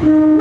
Mm-hmm.